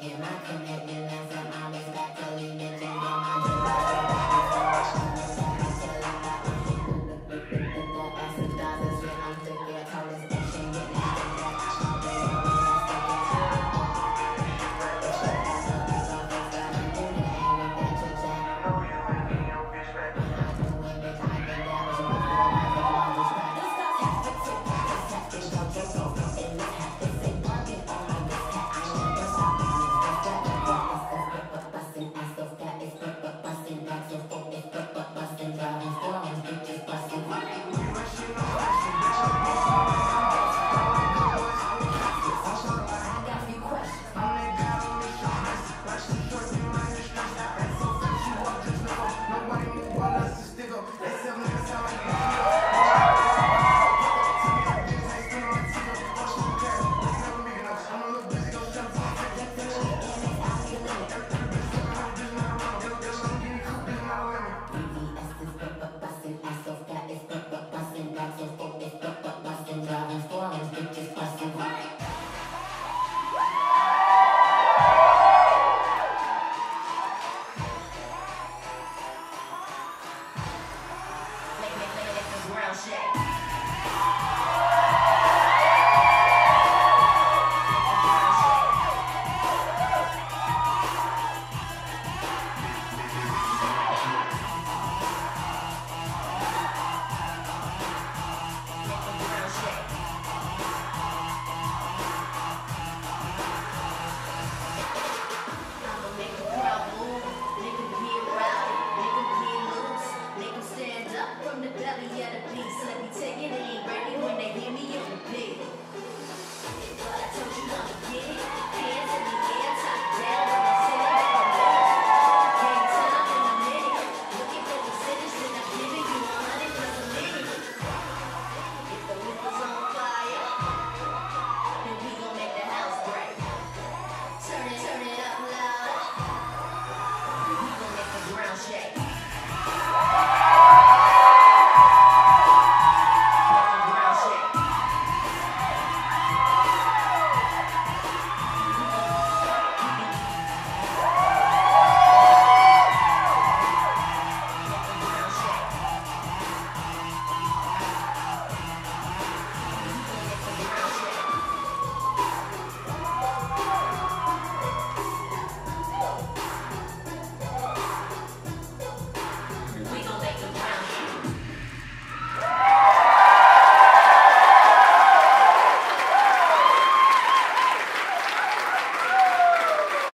Yeah, my commitment lasts. shit. gotta be a peak, let me take it in.